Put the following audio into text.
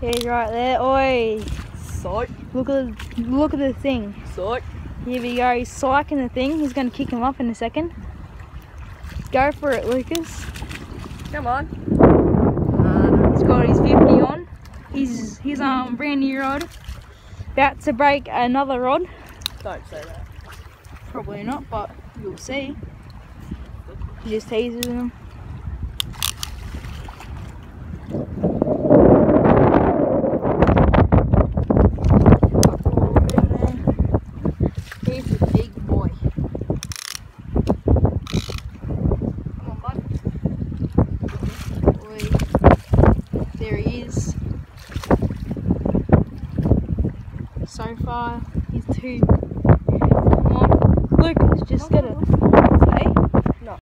He's right there. Oi! Psych, Look at the, look at the thing. psych. Here we go. He's psyching the thing. He's going to kick him up in a second. Go for it, Lucas. Come on. He's got his 50 on. He's his um brand new rod. About to break another rod. Don't say that. Probably not, but you'll see. He just teases him. so far. He's too. Come on. Just get it.